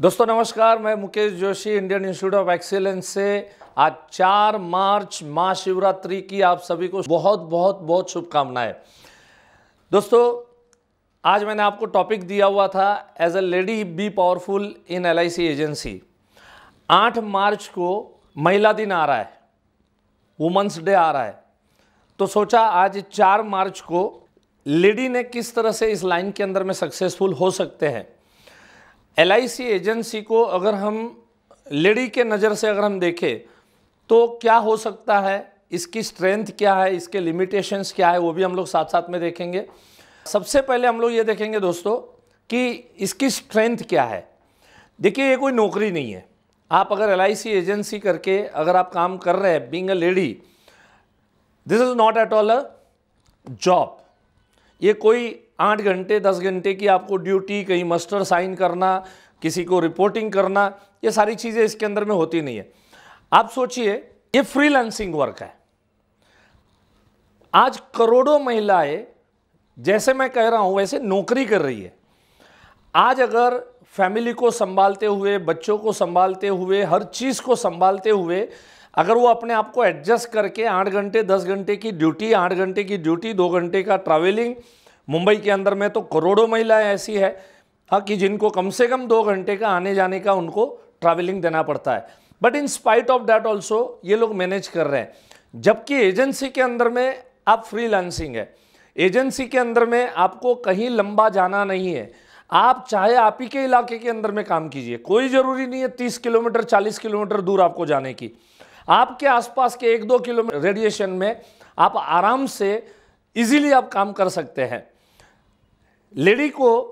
दोस्तों, नमस्कार। मैं Mukesh Joshi Indian Institute of Excellence से। आज 4 मार्च, महाशिवरात्रि की आप सभी को बहुत बहुत बहुत शुभकामनाएँ। दोस्तों, आज मैंने आपको टॉपिक दिया हुआ था as a lady be powerful in LIC agency 8 मार्च को महिला दिन आ रहा है वुमेंस डे आ रहा है। तो सोचा आज 4 मार्च को लेडी ने किस तरह से इस लाइन के अंदर में सक्सेसफुल हो सकते हैं? एलआईसी एजेंसी को अगर हम लेडी के नज़र से अगर हम देखें तो क्या हो सकता है? इसकी स्ट्रेंथ क्या है? इसके लिमिटेशंस क्या है? वो भी हम लोग साथ साथ में देखेंगे। सबसे पहले हम लोग ये देखेंगे दोस्तों कि इसकी स्ट्रेंथ क्या है। देखिए, ये कोई नौकरी नहीं है। आप अगर एलआईसी एजेंसी करके अगर आप काम कर रहे हैं being a lady this is not at all a job ये कोई आठ घंटे, दस घंटे की आपको ड्यूटी कहीं मस्टर साइन करना, किसी को रिपोर्टिंग करना, ये सारी चीज़ें इसके अंदर में होती नहीं है। आप सोचिए, ये फ्रीलांसिंग वर्क है। आज करोड़ों महिलाएँ, जैसे मैं कह रहा हूँ, वैसे नौकरी कर रही है। आज अगर फैमिली को संभालते हुए, बच्चों को संभालते हुए, हर चीज़ को संभालते हुए, अगर वो अपने आप को एडजस्ट करके आठ घंटे, दस घंटे की ड्यूटी आठ घंटे की ड्यूटी दो घंटे का ट्रैवलिंग मुंबई के अंदर में तो करोड़ों महिलाएँ ऐसी है हाँ कि जिनको कम से कम दो घंटे का आने जाने का उनको ट्रैवलिंग देना पड़ता है। But in spite of that also ये लोग मैनेज कर रहे हैं। जबकि एजेंसी के अंदर में आप फ्री है। एजेंसी के अंदर में आपको कहीं लंबा जाना नहीं है। आप चाहे आप ही के इलाके के अंदर में काम कीजिए, कोई ज़रूरी नहीं है तीस किलोमीटर, चालीस किलोमीटर दूर आपको जाने की। आपके आसपास के एक दो किलोमीटर रेडिएशन में आप आराम से इजीली आप काम कर सकते हैं। लेडी को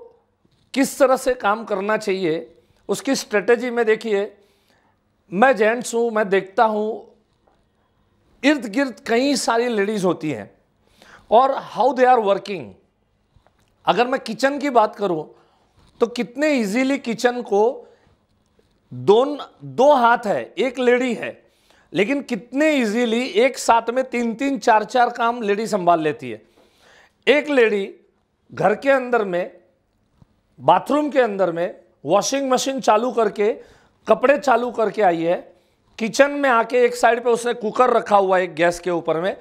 किस तरह से काम करना चाहिए, उसकी स्ट्रेटेजी में देखिए, मैं जेंट्स हूँ, मैं देखता हूँ इर्द गिर्द कई सारी लेडीज़ होती हैं, और हाउ दे आर वर्किंग अगर मैं किचन की बात करूँ तो कितने इजीली किचन को दोन, दो हाथ है, एक लेडी है, लेकिन कितने इजीली एक साथ में तीन तीन चार चार काम लेडी संभाल लेती है। एक लेडी घर के अंदर में बाथरूम के अंदर में वॉशिंग मशीन चालू करके, कपड़े चालू करके आई है। किचन में आके एक साइड पे उसने कुकर रखा हुआ है एक गैस के ऊपर में।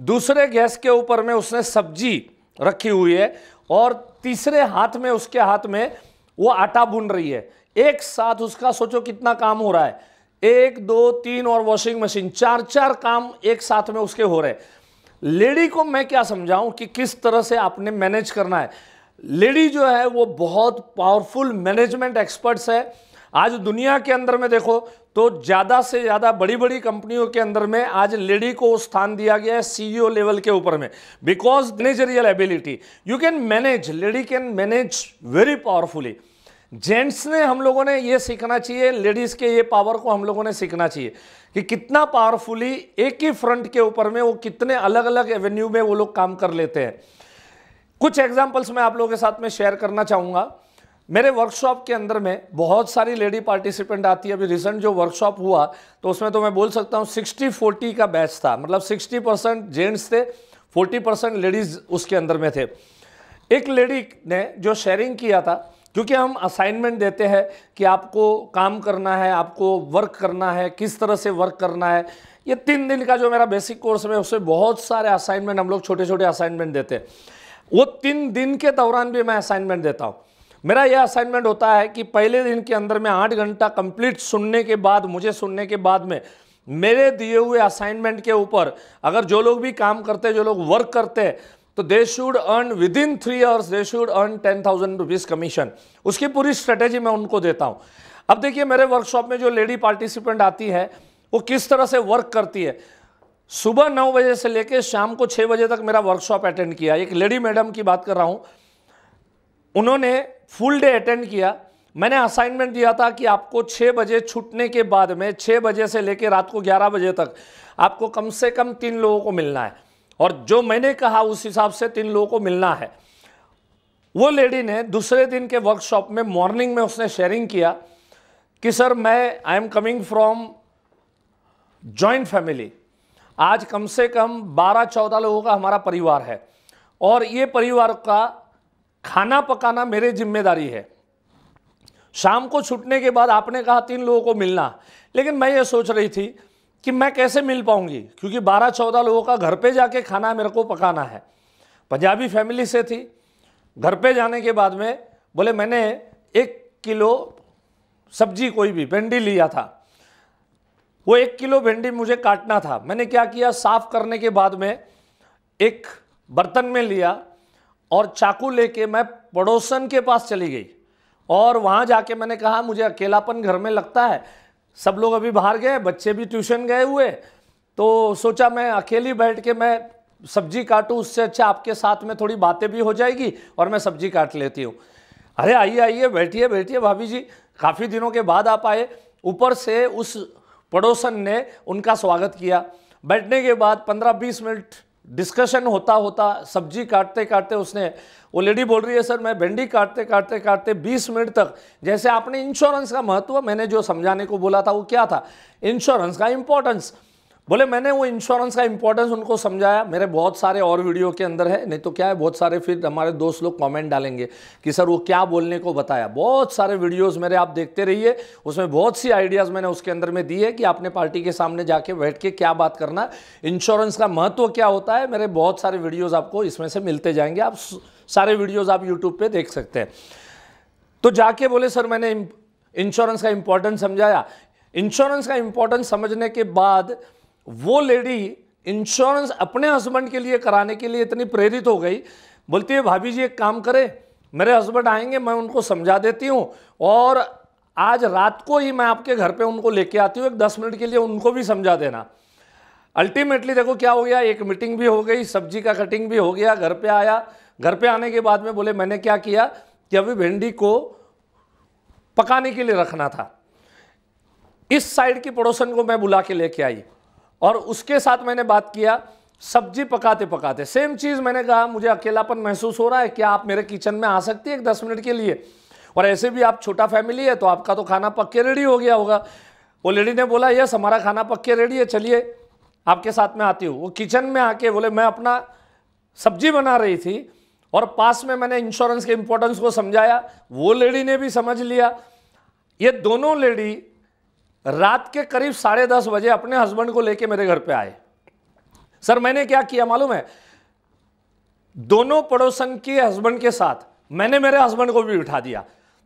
दूसरे गैस के ऊपर में उसने सब्ज़ी रखी हुई है और तीसरे हाथ में, उसके हाथ में वो आटा बुन रही है। एक साथ उसका सोचो कितना काम हो रहा है। एक, दो, तीन और वॉशिंग मशीन चार चार काम एक साथ में उसके हो रहे हैं। लेडी को मैं क्या समझाऊं कि किस तरह से आपने मैनेज करना है? लेडी जो है, वो बहुत पावरफुल मैनेजमेंट एक्सपर्ट्स है। आज दुनिया के अंदर में देखो तो ज़्यादा से ज़्यादा बड़ी बड़ी कंपनियों के अंदर में आज लेडी को स्थान दिया गया है सीईओ लेवल के ऊपर में। Because managerial ability you can manage lady can manage very powerfully gents ने हम लोगों ने ये सीखना चाहिए लेडीज़ के ये पावर को हम लोगों ने सीखना चाहिए। कि कितना पावरफुली एक ही फ्रंट के ऊपर में वो कितने अलग अलग एवेन्यू में वो लोग काम कर लेते हैं। कुछ एग्जाम्पल्स मैं आप लोगों के साथ में शेयर करना चाहूँगा। मेरे वर्कशॉप के अंदर में बहुत सारी लेडी पार्टिसिपेंट आती है। अभी रिसेंट जो वर्कशॉप हुआ तो उसमें तो मैं बोल सकता हूँ सिक्सटी फोर्टी का बैच था। मतलब सिक्सटी परसेंट जेंट्स थे फोर्टी परसेंट लेडीज़ उसके अंदर में थे। एक लेडी ने जो शेयरिंग किया था क्योंकि हम असाइनमेंट देते हैं कि आपको काम करना है, आपको वर्क करना है, किस तरह से वर्क करना है। ये तीन दिन का जो मेरा बेसिक कोर्स है उसमें बहुत सारे असाइनमेंट हम लोग छोटे छोटे असाइनमेंट देते हैं। वो तीन दिन के दौरान भी मैं असाइनमेंट देता हूँ। मेरा यह असाइनमेंट होता है कि पहले दिन के अंदर में आठ घंटा कंप्लीट सुनने के बाद, मुझे सुनने के बाद में मेरे दिए हुए असाइनमेंट के ऊपर अगर जो लोग भी काम करते जो लोग वर्क करते हैं तो they should earn within three hours they should earn ten thousand rupees commission उसकी पूरी स्ट्रेटेजी मैं उनको देता हूँ। अब देखिए, मेरे वर्कशॉप में जो लेडी पार्टिसिपेंट आती है, वो किस तरह से वर्क करती है? सुबह नौ बजे से लेकर शाम को छः बजे तक मेरा वर्कशॉप अटेंड किया। एक लेडी मैडम की बात कर रहा हूँ। उन्होंने फुल डे अटेंड किया। मैंने असाइनमेंट दिया था कि आपको छः बजे छूटने के बाद में छः बजे से लेकर रात को ग्यारह बजे तक आपको कम से कम तीन लोगों को मिलना है। और जो मैंने कहा, उस हिसाब से तीन लोगों को मिलना है। वो लेडी ने दूसरे दिन के वर्कशॉप में मॉर्निंग में उसने शेयरिंग किया कि, सर, मैं I am coming from joint family आज कम से कम 12-14 लोगों का हमारा परिवार है और ये परिवार का खाना पकाना मेरे ज़िम्मेदारी है। शाम को छूटने के बाद आपने कहा तीन लोगों को मिलना। लेकिन मैं ये सोच रही थी कि मैं कैसे मिल पाऊँगी? क्योंकि 12-14 लोगों का घर पे जाके खाना मेरे को पकाना है। पंजाबी फैमिली से थी। घर पे जाने के बाद में बोले, मैंने एक किलो सब्ज़ी कोई भी, भिंडी लिया था। वो एक किलो भिंडी मुझे काटना था। मैंने क्या किया? साफ़ करने के बाद में एक बर्तन में लिया और चाकू लेके मैं पड़ोसन के पास चली गई। और वहाँ जाके मैंने कहा, मुझे अकेलापन घर में लगता है। सब लोग अभी बाहर गए, बच्चे भी ट्यूशन गए हुए। तो सोचा मैं अकेली बैठ के मैं सब्ज़ी काटूँ, उससे अच्छा आपके साथ में थोड़ी बातें भी हो जाएगी और मैं सब्ज़ी काट लेती हूँ। अरे आइए आइए, बैठिए बैठिए भाभी जी। काफ़ी दिनों के बाद आप आए। ऊपर से उस पड़ोसन ने उनका स्वागत किया। बैठने के बाद 15-20 मिनट डिस्कशन होता होता सब्ज़ी काटते काटते उसने, वो लेडी बोल रही है, सर, मैं भिंडी काटते काटते काटते 20 मिनट तक, जैसे आपने इंश्योरेंस का महत्व, मैंने जो समझाने को बोला था, वो क्या था? इंश्योरेंस का इंपॉर्टेंस बोले, मैंने वो इंश्योरेंस का इंपॉर्टेंस उनको समझाया। मेरे बहुत सारे और वीडियो के अंदर है, नहीं तो क्या है, बहुत सारे फिर हमारे दोस्त लोग कमेंट डालेंगे कि, सर, वो क्या बोलने को बताया? बहुत सारे वीडियोस मेरे आप देखते रहिए। उसमें बहुत सी आइडियाज़ मैंने उसके अंदर में दी है कि आपने पार्टी के सामने जाके बैठ के क्या बात करना इंश्योरेंस का महत्व क्या होता है, मेरे बहुत सारे वीडियोज़ आपको इसमें से मिलते जाएँगे। आप सारे वीडियोज़ आप यूट्यूब पर देख सकते हैं। तो जाके बोले, सर, मैंने इंश्योरेंस का इंपॉर्टेंस समझाया। इंश्योरेंस का इंपॉर्टेंस समझने के बाद वो लेडी इंश्योरेंस अपने हस्बैंड के लिए कराने के लिए इतनी प्रेरित हो गई। बोलती है, भाभी जी, एक काम करे, मेरे हस्बैंड आएँगे, मैं उनको समझा देती हूँ और आज रात को ही मैं आपके घर पे उनको लेके आती हूँ, एक दस मिनट के लिए उनको भी समझा देना। अल्टीमेटली देखो क्या हो गया, एक मीटिंग भी हो गई, सब्ज़ी का कटिंग भी हो गया, घर पे आया। घर पे आने के बाद में बोले, मैंने क्या किया कि अभी भिंडी को पकाने के लिए रखना था। इस साइड की पड़ोसन को मैं बुला के लेके आई। और उसके साथ मैंने बात किया, सब्ज़ी पकाते पकाते। सेम चीज़ मैंने कहा, मुझे अकेलापन महसूस हो रहा है, क्या आप मेरे किचन में आ सकती है एक दस मिनट के लिए? और ऐसे भी आप छोटा फैमिली है तो आपका तो खाना पक के रेडी हो गया होगा। वो लेडी ने बोला, यस, हमारा खाना पक के रेडी है, चलिए, आपके साथ में आती हूँ। वो किचन में आके बोले, मैं अपना सब्ज़ी बना रही थी और पास में मैंने इंश्योरेंस के इंपॉर्टेंस को समझाया। वो लेडी ने भी समझ लिया। ये दोनों लेडी रात के करीब साढ़े दस बजे अपने हस्बैंड को लेके मेरे घर पे आए। सर, मैंने क्या किया मालूम है? दोनों पड़ोसन के हस्बैंड के साथ मैंने मेरे हस्बैंड को भी बिठा दिया।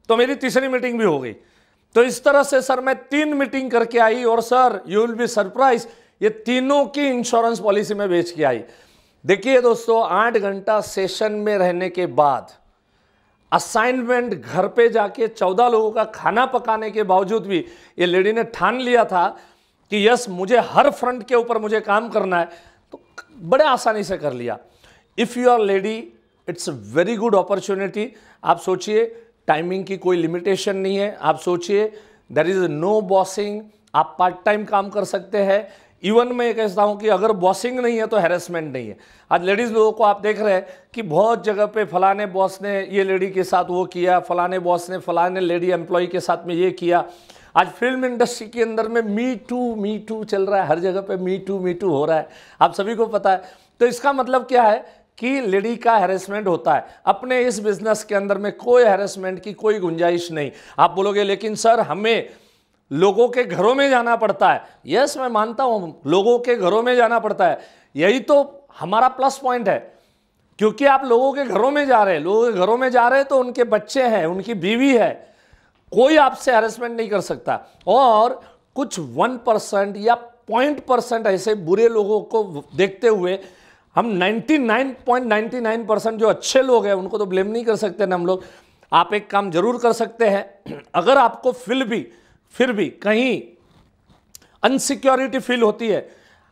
तो मेरी तीसरी मीटिंग भी हो गई। तो इस तरह से सर, मैं तीन मीटिंग करके आई और sir you will be surprise ये तीनों की इंश्योरेंस पॉलिसी में बेच के आई। देखिए दोस्तों, आठ घंटा सेशन में रहने के बाद असाइनमेंट घर पे जाके चौदह लोगों का खाना पकाने के बावजूद भी ये लेडी ने ठान लिया था कि यस, मुझे हर फ्रंट के ऊपर मुझे काम करना है। तो बड़े आसानी से कर लिया। If you are lady it's very good opportunity आप सोचिए टाइमिंग की कोई लिमिटेशन नहीं है। आप सोचिए देर इज़ नो बॉसिंग आप पार्ट टाइम काम कर सकते हैं। इवन मैं कहता हूँ कि अगर बॉसिंग नहीं है तो हैरेसमेंट नहीं है। आज लेडीज़ लोगों को आप देख रहे हैं कि बहुत जगह पे फलाने बॉस ने ये लेडी के साथ वो किया, फलाने बॉस ने फलाने लेडी एम्प्लॉय के साथ में ये किया। आज फ़िल्म इंडस्ट्री के अंदर में मी टू मी टू चल रहा है, हर जगह पे मी टू मी टू हो रहा है। आप सभी को पता है। तो इसका मतलब क्या है कि लेडी का हैरेसमेंट होता है। अपने इस बिज़नेस के अंदर में कोई हैरेसमेंट की कोई गुंजाइश नहीं। आप बोलोगे, लेकिन सर, हमें लोगों के घरों में जाना पड़ता है। यस, मैं मानता हूँ, लोगों के घरों में जाना पड़ता है। यही तो हमारा प्लस पॉइंट है। क्योंकि आप लोगों के घरों में जा रहे हैं। लोगों के घरों में जा रहे हैं तो उनके बच्चे हैं, उनकी बीवी है। कोई आपसे हेरेसमेंट नहीं कर सकता। और कुछ वन परसेंट या पॉइंट परसेंट ऐसे बुरे लोगों को देखते हुए हम 99.99 परसेंट जो अच्छे लोग हैं, उनको तो ब्लेम नहीं कर सकते ना हम लोग। आप एक काम ज़रूर कर सकते हैं। अगर आपको फिल भी फिर भी कहीं अनसिक्योरिटी फील होती है।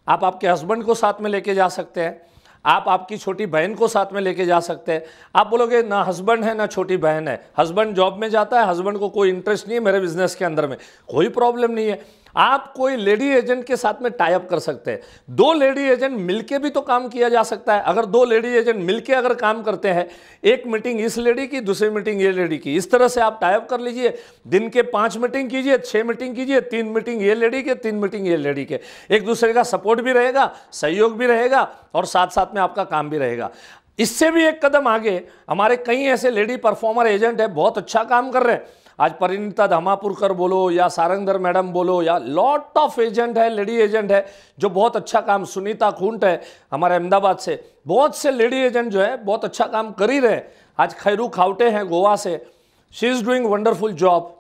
आप आपके हस्बैंड को साथ में लेके जा सकते हैं, आप आपकी छोटी बहन को साथ में लेके जा सकते हैं। आप बोलोगे, ना हस्बैंड है, ना छोटी बहन है। हस्बैंड जॉब में जाता है हस्बैंड को कोई इंटरेस्ट नहीं है मेरे बिज़नेस के अंदर में। कोई प्रॉब्लम नहीं है। आप कोई लेडी एजेंट के साथ में टाइप कर सकते हैं। दो लेडी एजेंट मिलके भी तो काम किया जा सकता है। अगर दो लेडी एजेंट मिलके अगर काम करते हैं, एक मीटिंग इस लेडी की, दूसरी मीटिंग ये लेडी की। इस तरह से आप टाइप कर लीजिए। दिन के पाँच मीटिंग कीजिए, छह मीटिंग कीजिए, तीन मीटिंग ये लेडी के, तीन मीटिंग ये लेडी के। एक दूसरे का सपोर्ट भी रहेगा, सहयोग भी रहेगा और साथ साथ में आपका काम भी रहेगा। इससे भी एक कदम आगे, हमारे कई ऐसे लेडी परफॉर्मर एजेंट है, बहुत अच्छा काम कर रहे हैं। आज परिणीता धमापुरकर बोलो या सारंगधर मैडम बोलो या लॉट ऑफ़ एजेंट है लेडी एजेंट है, जो बहुत अच्छा काम सुनीता खूंट है हमारे अहमदाबाद से। बहुत से लेडी एजेंट जो है, बहुत अच्छा काम कर ही रहे आज खैरू खावटे हैं गोवा से। She is doing wonderful job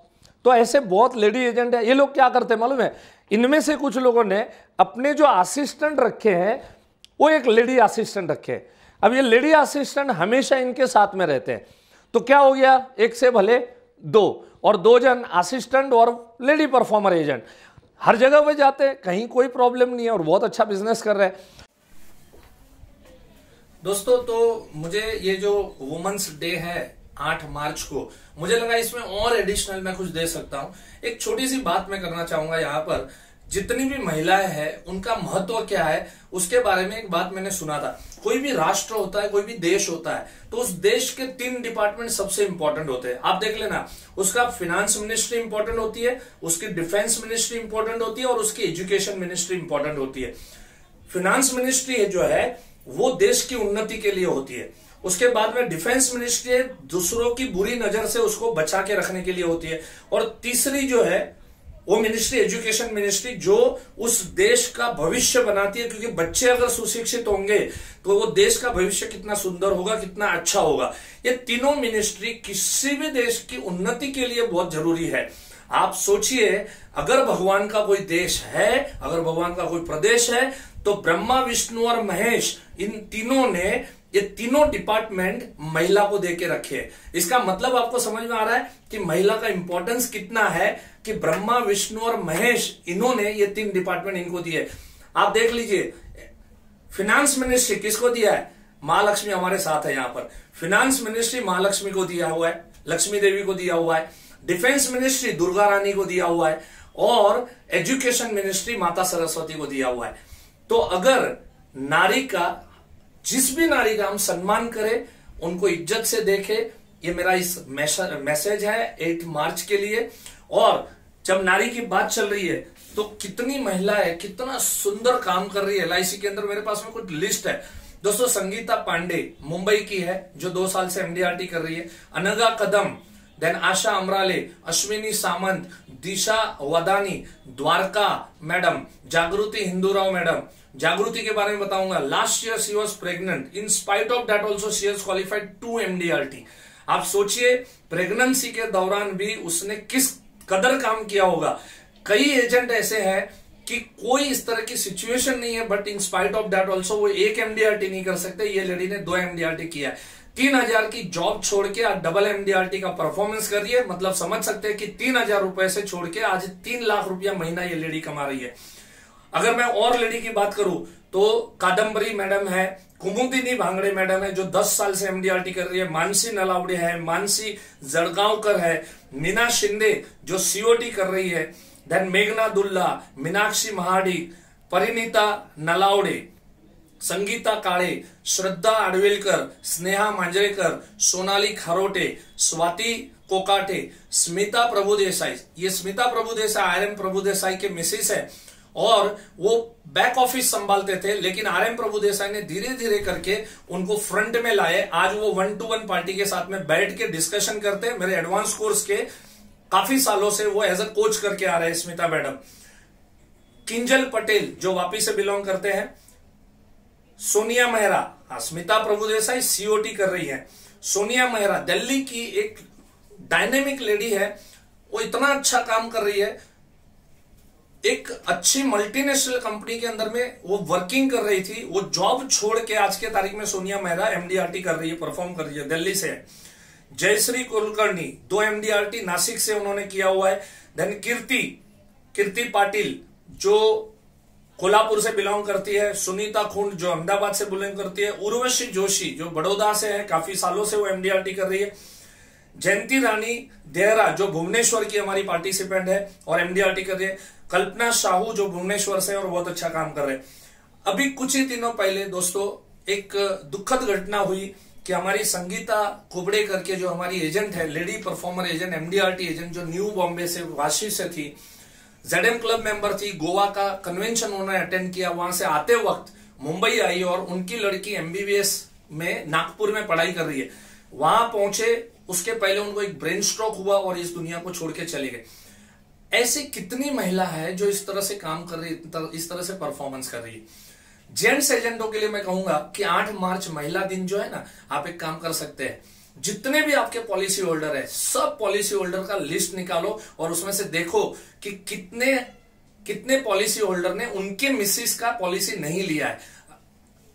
तो ऐसे बहुत लेडी एजेंट है। ये लोग क्या करते हैं मालूम है? इनमें से कुछ लोगों ने अपने जो असिस्टेंट रखे हैं, वो एक लेडी असिस्टेंट रखे हैं। अब ये लेडी असिस्टेंट हमेशा इनके साथ में रहते हैं। तो क्या हो गया? एक से भले दो, और दो जन असिस्टेंट और लेडी परफॉर्मर एजेंट हर जगह पे जाते हैं कहीं कोई प्रॉब्लम नहीं है और बहुत अच्छा बिज़नेस कर रहे हैं। दोस्तों तो मुझे ये जो वुमेन्स डे है आठ मार्च को, मुझे लगा इसमें और एडिशनल मैं कुछ दे सकता हूँ। एक छोटी सी बात मैं करना चाहूँगा यहाँ पर। जितनी भी महिलाएँ हैं, उनका महत्व क्या है, उसके बारे में एक बात मैंने सुना था। कोई भी राष्ट्र होता है, कोई भी देश होता है तो उस देश के तीन डिपार्टमेंट सबसे इंपॉर्टेंट होते हैं। आप देख लेना, उसका फिनेंस मिनिस्ट्री इंपॉर्टेंट होती है, उसकी डिफेंस मिनिस्ट्री इंपॉर्टेंट होती है और उसकी एजुकेशन मिनिस्ट्री इंपॉर्टेंट होती है। फिनेंस मिनिस्ट्री जो है, वो देश की उन्नति के लिए होती है। उसके बाद में डिफेंस मिनिस्ट्री दूसरों की बुरी नज़र से उसको बचा के रखने के लिए होती है। और तीसरी जो है वो मिनिस्ट्री एजुकेशन मिनिस्ट्री जो उस देश का भविष्य बनाती है, क्योंकि बच्चे अगर सुशिक्षित होंगे तो वो देश का भविष्य कितना सुंदर होगा, कितना अच्छा होगा। ये तीनों मिनिस्ट्री किसी भी देश की उन्नति के लिए बहुत ज़रूरी है। आप सोचिए, अगर भगवान का कोई देश है, अगर भगवान का कोई प्रदेश है तो ब्रह्मा, विष्णु और महेश, इन तीनों ने ये तीनों डिपार्टमेंट महिला को देके रखे इसका मतलब आपको समझ में आ रहा है कि महिला का इंपॉर्टेंस कितना है कि ब्रह्मा, विष्णु और महेश, इन्होंने ये तीन डिपार्टमेंट इनको दिए। आप देख लीजिए फिनेंस मिनिस्ट्री किसको दिया है? महालक्ष्मी हमारे साथ है यहाँ पर। फिनेंस मिनिस्ट्री महालक्ष्मी को दिया हुआ है, लक्ष्मी देवी को दिया हुआ है डिफेंस मिनिस्ट्री दुर्गा रानी को दिया हुआ है, और एजुकेशन मिनिस्ट्री माता सरस्वती को दिया हुआ है। तो अगर नारी का, जिस भी नारी का हम सम्मान करें, उनको इज़्ज़त से देखे, ये मेरा इस मैसेज है एट मार्च के लिए, और जब नारी की बात चल रही है तो कितनी महिलाएँ कितना सुंदर काम कर रही है। एलआईसी के अंदर मेरे पास में कुछ लिस्ट है। दोस्तों, संगीता पांडे मुंबई की है, जो दो साल से एमडीआरटी कर रही है। Anaga Kadam then Asha Amrale, Ashwini Samant, Disha Vadani, Dwarka madam, Jagruti Hindurao madam. Jagruti के बारे में बताऊँगा। Last year she was pregnant in spite of that also she as qualified to MDRT आप सोचिए pregnancy के दौरान भी उसने किस कदर काम किया होगा। कई एजेंट ऐसे हैं कि कोई इस तरह की सिचुएशन नहीं है but in spite of that also वो एक एमडीआरटी नहीं कर सकते। ये लेडी ने दो एमडीआरटी किया है। तीन हज़ार की जॉब छोड़ के आज डबल एमडीआरटी का परफॉर्मेंस करिए मतलब समझ सकते हैं कि तीन हज़ार रुपए से छोड़ के आज तीन लाख रुपया महीना ये लेडी कमा रही है। अगर मैं और लेडी की बात करूँ तो कादम्बरी मैडम है, कुमुदिनी भांगड़े मैडम है, जो 10 साल से एमडीआरटी कर रही है, मानसी नलावड़े है, मानसी जड़गांवकर है, मीना शिंदे, जो सीओटी कर रही है देन मेघना दुल्ला, मीनाक्षी महाडी, परिणीता नलावड़े, संगीता काळे, श्रद्धा आडवेलकर, स्नेहा मांजरेकर, सोनाली खारोटे, स्वाति कोकाटे, स्मिता प्रभुदेसाई, ये स्मिता प्रभुदेसाई आर एम प्रभुदेसाई के मिसिस है और वो बैक ऑफ़िस संभालते थे, लेकिन आर एम प्रभु देसाई ने धीरे धीरे करके उनको फ्रंट में लाए। आज वो वन टू वन पार्टी के साथ में बैठ के डिस्कशन करते मेरे एडवांस कोर्स के काफ़ी सालों से वो एज अ कोच करके आ रहे हैं स्मिता मैडम। किंजल पटेल, जो वापी से बिलोंग करते हैं, सोनिया मेहरा हाँ स्मिता प्रभु देसाई सीओटी कर रही है। सोनिया मेहरा, दिल्ली की एक डायनेमिक लेडी है। वो इतना अच्छा काम कर रही है। एक अच्छी मल्टीनेशनल कंपनी के अंदर में वो वर्किंग कर रही थी, वो जॉब छोड़ के आज के तारीख में सोनिया मेहरा एमडीआरटी कर रही है परफॉर्म कर रही है, दिल्ली से। जयश्री कुलकर्णी, दो एमडीआरटी नासिक से उन्होंने किया हुआ है। देन कीर्ति कीर्ति पाटिल, जो कोल्हापुर से बिलोंग करती है, सुनीता खुंड, जो अहमदाबाद से बिलोंग करती है, उर्वशी जोशी, जो बड़ौदा से है, काफ़ी सालों से वो एमडीआरटी कर रही है। जयंती रानी देहरा, जो भुवनेश्वर की हमारी पार्टिसिपेंट है और एमडीआरटी कर रही है, कल्पना साहू जो भुवनेश्वर से और बहुत अच्छा काम कर रहे अभी कुछ ही दिनों पहले दोस्तों, एक दुखद घटना हुई कि हमारी संगीता कुबड़े करके जो हमारी एजेंट है lady performer agent MDRT agent जो न्यू बॉम्बे से, वाशी से थी जेडएम क्लब मेंबर थी, गोवा का कन्वेंशन उन्होंने अटेंड किया, वहाँ से आते वक्त मुंबई आई और उनकी लड़की एमबीबीएस में नागपुर में पढ़ाई कर रही है। वहाँ पहुँचे उसके पहले उनको एक ब्रेन स्ट्रोक हुआ और इस दुनिया को छोड़ के चले गए। ऐसी कितनी महिला है जो इस तरह से काम कर रही है, इस तरह से परफॉर्मेंस कर रही है? जेंट्स एजेंटों के लिए मैं कहूँगा कि 8 मार्च महिला दिन जो है ना, आप एक काम कर सकते हैं। जितने भी आपके पॉलिसी होल्डर है, सब पॉलिसी होल्डर का लिस्ट निकालो और उसमें से देखो कि कितने कितने पॉलिसी होल्डर ने उनके मिसिस का पॉलिसी नहीं लिया है।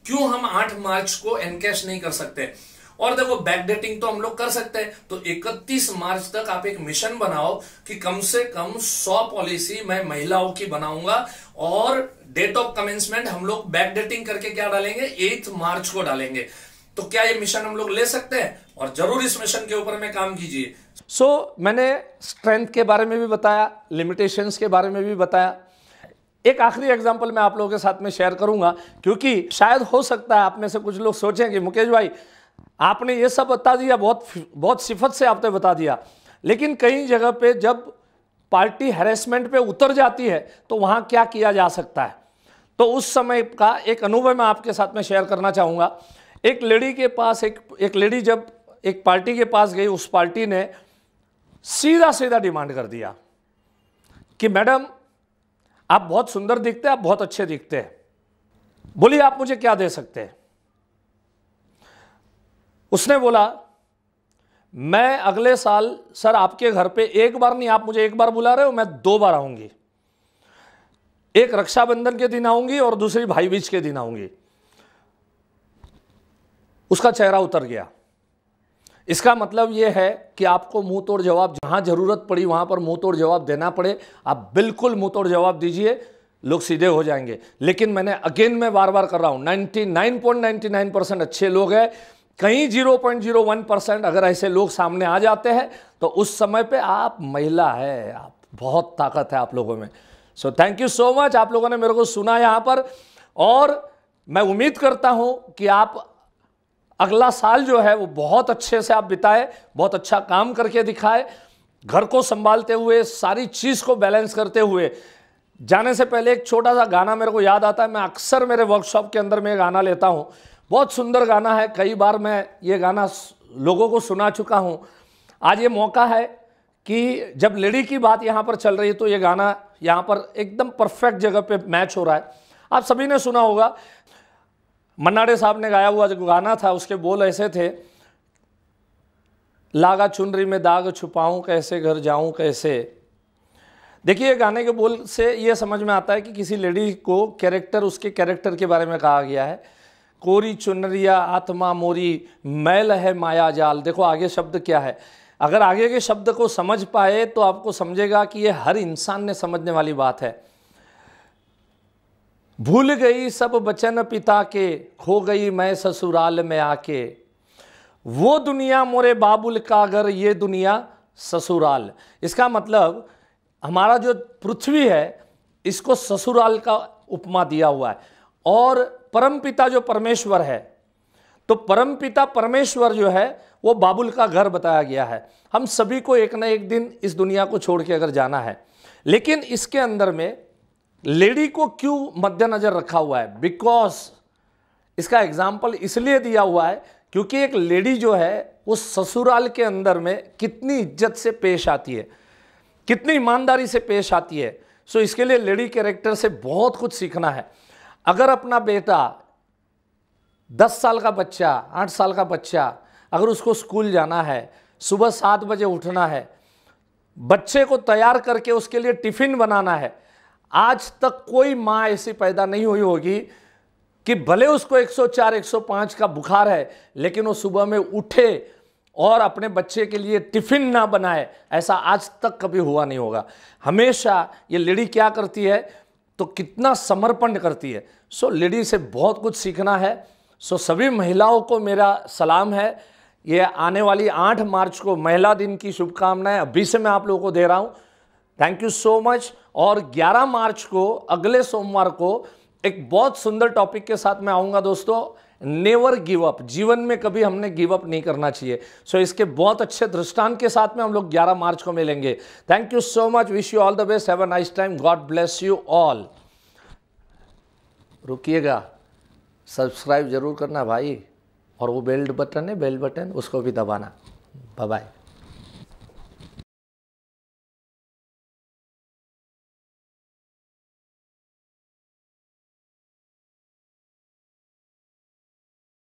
क्यों हम 8 मार्च को एनकैश नहीं कर सकते? और देखो बैक डेटिंग तो हम लोग कर सकते हैं। तो 31 मार्च तक आप एक मिशन बनाओ कि कम से कम 100 पॉलिसी मैं महिलाओं की बनाऊँगा। और डेट ऑफ़ कमेंसमेंट हम लोग बैक डेटिंग करके क्या डालेंगे? एथ मार्च को डालेंगे। तो क्या ये मिशन हम लोग ले सकते हैं? और ज़रूर इस मिशन के ऊपर में काम कीजिए। सो so, मैंने स्ट्रेंथ के बारे में भी बताया लिमिटेशंस के बारे में भी बताया। एक आखिरी एग्जांपल मैं आप लोगों के साथ में शेयर करूँगा क्योंकि शायद हो सकता है आप में से कुछ लोग सोचें कि मुकेश भाई आपने ये सब बता दिया, बहुत बहुत सिफत से आपने बता दिया। लेकिन कई जगह पे जब पार्टी हैरेसमेंट पे उतर जाती है तो वहाँ क्या किया जा सकता है? तो उस समय का एक अनुभव मैं आपके साथ में शेयर करना चाहूँगा। एक लेडी के पास, एक एक लेडी जब एक पार्टी के पास गई, उस पार्टी ने सीधा सीधा डिमांड कर दिया कि, मैडम, आप बहुत सुंदर दिखते हैं, आप बहुत अच्छे दिखते हैं। बोलिए, आप मुझे क्या दे सकते हैं? उसने बोला, मैं अगले साल, सर, आपके घर पे एक बार नहीं, आप मुझे एक बार बुला रहे हो, मैं दो बार आऊँगी। एक रक्षाबंधन के दिन आऊँगी और दूसरी भाई बीज के दिन आऊँगी। उसका चेहरा उतर गया। इसका मतलब यह है कि आपको मुँह तोड़ जवाब, जहाँ ज़रूरत पड़ी वहाँ पर मुँह तोड़ जवाब देना पड़े। आप बिल्कुल मुँह तोड़ जवाब दीजिए, लोग सीधे हो जाएँगे। लेकिन मैंने, अगेन मैं बार बार कर रहा हूँ 99.99 परसेंट अच्छे लोग हैं। कहीं 0.01 परसेंट अगर ऐसे लोग सामने आ जाते हैं तो उस समय पे आप महिला है, आप बहुत ताकत है आप लोगों में। So thank you so much आप लोगों ने मेरे को सुना यहाँ पर। और मैं उम्मीद करता हूँ कि आप अगला साल जो है वो बहुत अच्छे से आप बिताए, बहुत अच्छा काम करके दिखाए, घर को संभालते हुए, सारी चीज़ को बैलेंस करते हुए। जाने से पहले एक छोटा सा गाना मेरे को याद आता है, मैं अक्सर मेरे वर्कशॉप के अंदर में गाना लेता हूँ। बहुत सुंदर गाना है। कई बार मैं ये गाना लोगों को सुना चुका हूँ। आज ये मौका है कि जब लेडी की बात यहाँ पर चल रही है तो ये गाना यहाँ पर एकदम परफेक्ट जगह पे मैच हो रहा है। आप सभी ने सुना होगा, मन्नाडे साहब ने गाया हुआ जो गाना था, उसके बोल ऐसे थे, लागा चुनरी में दाग छुपाऊं, कैसे घर जाऊँ, कैसे? देखिए गाने के बोल से ये समझ में आता है कि किसी लेडी को कैरेक्टर, उसके कैरेक्टर के बारे में कहा गया है। कोरी चुनरिया, आत्मा मोरी, मैल है माया जाल। देखो आगे शब्द क्या है? अगर आगे के शब्द को समझ पाए तो आपको समझेगा कि ये हर इंसान ने समझने वाली बात है। भूल गई सब बचन पिता के, खो गई मैं ससुराल में आके। वो दुनिया मोरे बाबुल का घर ये दुनिया ससुराल। इसका मतलब हमारा जो पृथ्वी है, इसको ससुराल का उपमा दिया हुआ है। और परमपिता जो परमेश्वर है तो परम पिता परमेश्वर जो है, वो बाबुल का घर बताया गया है। हम सभी को एक ना एक दिन इस दुनिया को छोड़ के अगर जाना है, लेकिन इसके अंदर में लेडी को क्यों मद्देनजर रखा हुआ है? बिकॉज़ इसका एग्ज़ाम्पल इसलिए दिया हुआ है, क्योंकि एक लेडी जो है, वो ससुराल के अंदर में कितनी इज़्ज़त से पेश आती है, कितनी ईमानदारी से पेश आती है। सो इसके लिए लेडी कैरेक्टर से बहुत कुछ सीखना है। अगर अपना बेटा दस साल का बच्चा, आठ साल का बच्चा, अगर उसको स्कूल जाना है, सुबह सात बजे उठना है, बच्चे को तैयार करके उसके लिए टिफ़िन बनाना है, आज तक कोई माँ ऐसी पैदा नहीं हुई होगी कि भले उसको 104 105 का बुखार है, लेकिन वो सुबह में उठे और अपने बच्चे के लिए टिफ़िन ना बनाए, ऐसा आज तक कभी हुआ नहीं होगा। हमेशा ये लेडी क्या करती है तो कितना समर्पण करती है। सो लेडी से बहुत कुछ सीखना है। सो सभी महिलाओं को मेरा सलाम है। ये आने वाली आठ मार्च को महिला दिन की शुभकामनाएँ अभी से मैं आप लोगों को दे रहा हूँ। थैंक यू सो मच और 11 मार्च को, अगले सोमवार को एक बहुत सुंदर टॉपिक के साथ मैं आऊँगा दोस्तों। नेवर गिव अप जीवन में कभी हमने गिव अप नहीं करना चाहिए। सो so, इसके बहुत अच्छे दृष्टांत के साथ में हम लोग 11 मार्च को मिलेंगे। Thank you so much wish you all the best have a nice time God bless you all रुकिएगा। Subscribe ज़रूर करना भाई। और वो बेल्ट बटन है बेल्ट बटन उसको भी दबाना। बाय